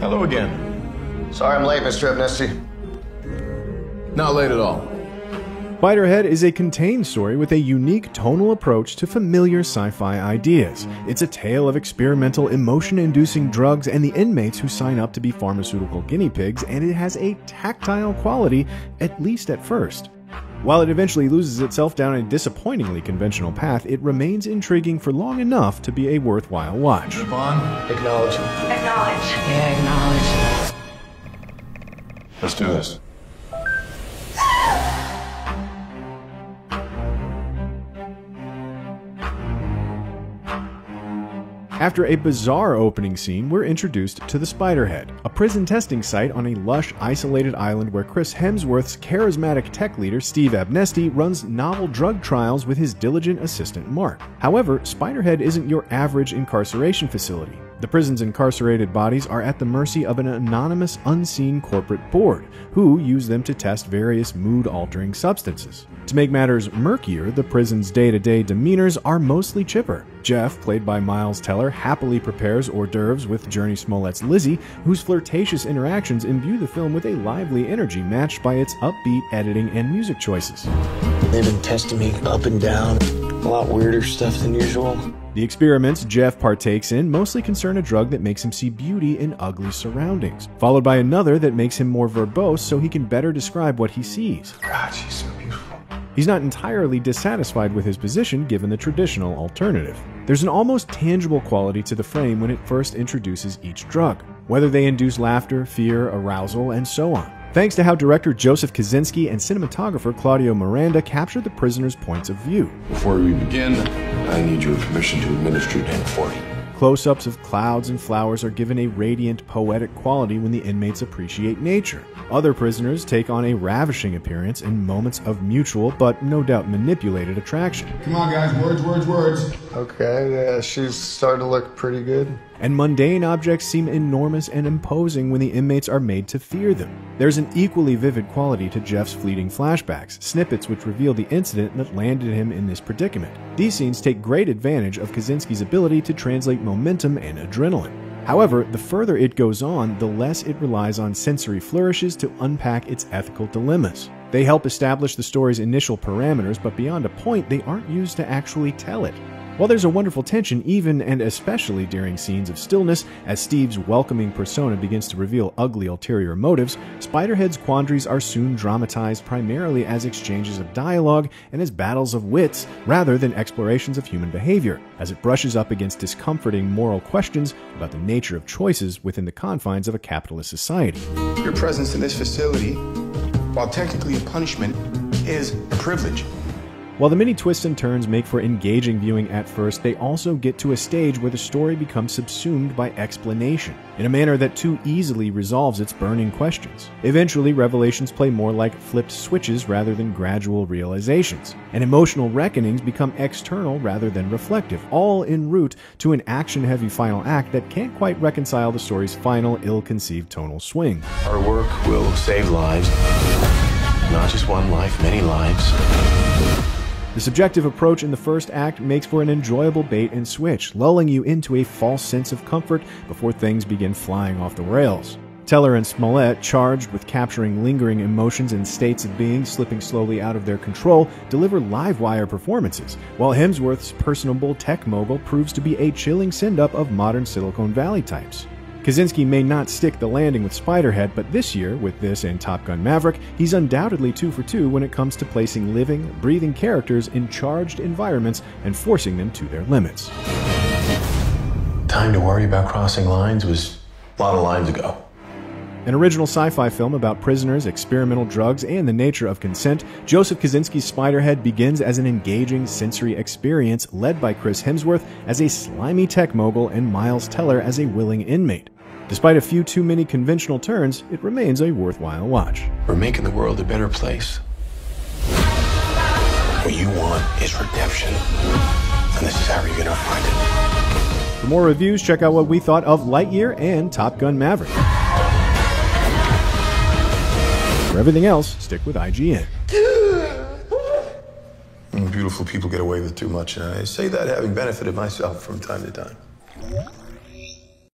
Hello again. Sorry I'm late, Mr. Abnesti. Not late at all. Spiderhead is a contained story with a unique tonal approach to familiar sci fi ideas. It's a tale of experimental, emotion inducing drugs and the inmates who sign up to be pharmaceutical guinea pigs, and it has a tactile quality, at least at first. While it eventually loses itself down a disappointingly conventional path, it remains intriguing for long enough to be a worthwhile watch. Vaughn, Acknowledge. Acknowledge. Yeah, acknowledge. let's do this. After a bizarre opening scene, we're introduced to the Spiderhead, a prison testing site on a lush, isolated island where Chris Hemsworth's charismatic tech leader Steve Abnesti runs novel drug trials with his diligent assistant Mark. However, Spiderhead isn't your average incarceration facility. The prison's incarcerated bodies are at the mercy of an anonymous, unseen corporate board, who use them to test various mood altering substances. To make matters murkier, the prison's day to day demeanors are mostly chipper. Jeff, played by Miles Teller, happily prepares hors d'oeuvres with Jurnee Smollett's Lizzie, whose flirtatious interactions imbue the film with a lively energy matched by its upbeat editing and music choices. They've been testing me up and down. A lot weirder stuff than usual. The experiments Jeff partakes in mostly concern a drug that makes him see beauty in ugly surroundings, followed by another that makes him more verbose so he can better describe what he sees. God, she's so beautiful. He's not entirely dissatisfied with his position given the traditional alternative. There's an almost tangible quality to the frame when it first introduces each drug, whether they induce laughter, fear, arousal, and so on. Thanks to how director Joseph Kosinski and cinematographer Claudio Miranda captured the prisoner's points of view. Before we begin, I need your permission to administer 1040. Close ups of clouds and flowers are given a radiant, poetic quality when the inmates appreciate nature. Other prisoners take on a ravishing appearance in moments of mutual, but no doubt manipulated attraction. Come on, guys. Words, words, words. Okay, yeah, she's starting to look pretty good. And mundane objects seem enormous and imposing when the inmates are made to fear them. There's an equally vivid quality to Jeff's fleeting flashbacks, snippets which reveal the incident that landed him in this predicament. These scenes take great advantage of Kosinski's ability to translate momentum and adrenaline. However, the further it goes on, the less it relies on sensory flourishes to unpack its ethical dilemmas. They help establish the story's initial parameters, but beyond a point, they aren't used to actually tell it. While there's a wonderful tension, even and especially during scenes of stillness, as Steve's welcoming persona begins to reveal ugly ulterior motives, Spiderhead's quandaries are soon dramatized primarily as exchanges of dialogue and as battles of wits, rather than explorations of human behavior, as it brushes up against discomforting moral questions about the nature of choices within the confines of a capitalist society. Your presence in this facility, while technically a punishment, is a privilege. While the many twists and turns make for engaging viewing at first, they also get to a stage where the story becomes subsumed by explanation, in a manner that too easily resolves its burning questions. Eventually, revelations play more like flipped switches rather than gradual realizations, and emotional reckonings become external rather than reflective, all en route to an action heavy final act that can't quite reconcile the story's final, ill conceived tonal swing. Our work will save lives. Not just one life, many lives. The subjective approach in the first act makes for an enjoyable bait and switch, lulling you into a false sense of comfort before things begin flying off the rails. Teller and Smollett, charged with capturing lingering emotions and states of being slipping slowly out of their control, deliver live wire performances, while Hemsworth's personable tech mogul proves to be a chilling send up of modern Silicon Valley types. Kosinski may not stick the landing with Spiderhead, but this year, with this and Top Gun Maverick, he's undoubtedly two for two when it comes to placing living, breathing characters in charged environments and forcing them to their limits. Time to worry about crossing lines was a lot of lines ago. An original sci fi film about prisoners, experimental drugs, and the nature of consent, Joseph Kosinski's Spiderhead begins as an engaging sensory experience led by Chris Hemsworth as a slimy tech mogul and Miles Teller as a willing inmate. Despite a few too many conventional turns, it remains a worthwhile watch. We're making the world a better place. What you want is redemption. And this is how you're gonna find it. For more reviews, check out what we thought of Lightyear and Top Gun Maverick. For everything else, stick with IGN. Beautiful people get away with too much, and I say that having benefited myself from time to time.